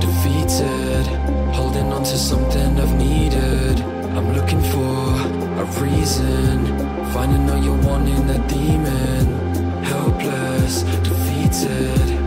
defeated. Holding on to something I've needed. I'm looking for a reason. Finding out you're wanting, a demon. Helpless, defeated.